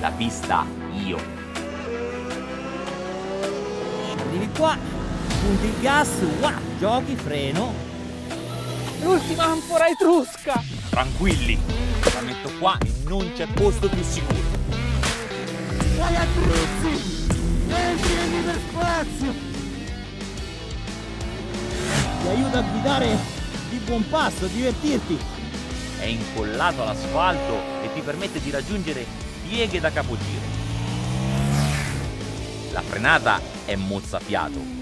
la pista io. Arrivi qua, punti il gas, wow, giochi, freno. L'ultima ancora etrusca! Tranquilli, la metto qua e non c'è posto più sicuro. Dai attrezzi! Entri nell'iperspazio! Ti aiuta a guidare di buon passo, a divertirti. È incollato all'asfalto e ti permette di raggiungere pieghe da capogiro. La frenata è mozzafiato